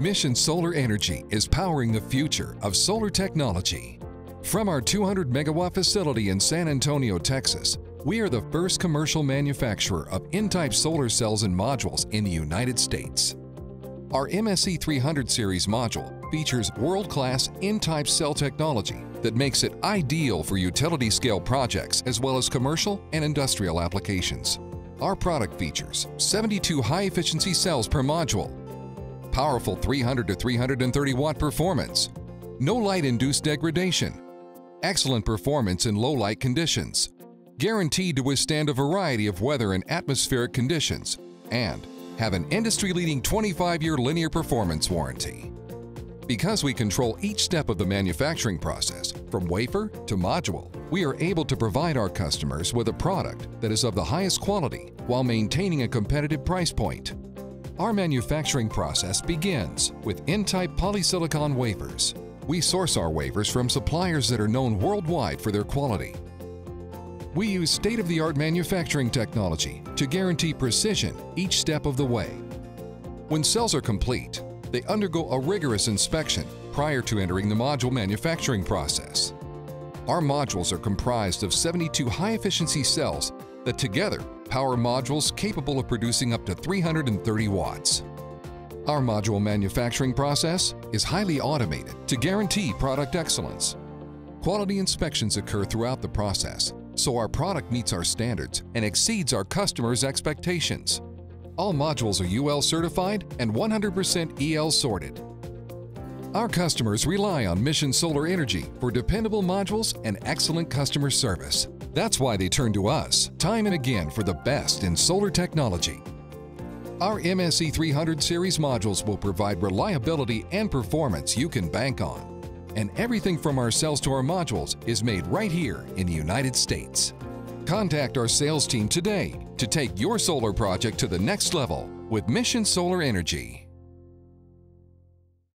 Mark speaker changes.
Speaker 1: Mission Solar Energy is powering the future of solar technology. From our 200 megawatt facility in San Antonio, Texas, we are the first commercial manufacturer of N-type solar cells and modules in the United States. Our MSE 300 series module features world-class N-type cell technology that makes it ideal for utility scale projects as well as commercial and industrial applications. Our product features 72 high-efficiency cells per module, powerful 300 to 330 watt performance, no light-induced degradation, excellent performance in low light conditions, guaranteed to withstand a variety of weather and atmospheric conditions, and have an industry-leading 25-year linear performance warranty. Because we control each step of the manufacturing process, from wafer to module, we are able to provide our customers with a product that is of the highest quality while maintaining a competitive price point. Our manufacturing process begins with N-type polysilicon wafers. We source our wafers from suppliers that are known worldwide for their quality. We use state-of-the-art manufacturing technology to guarantee precision each step of the way. When cells are complete, they undergo a rigorous inspection prior to entering the module manufacturing process. Our modules are comprised of 72 high-efficiency cells that together power modules capable of producing up to 330 watts. Our module manufacturing process is highly automated to guarantee product excellence. Quality inspections occur throughout the process, so our product meets our standards and exceeds our customers' expectations. All modules are UL certified and 100% EL sorted. Our customers rely on Mission Solar Energy for dependable modules and excellent customer service. That's why they turn to us time and again for the best in solar technology. Our MSE 300 series modules will provide reliability and performance you can bank on. And everything from our cells to our modules is made right here in the United States. Contact our sales team today to take your solar project to the next level with Mission Solar Energy.